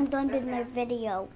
I'm done with my video.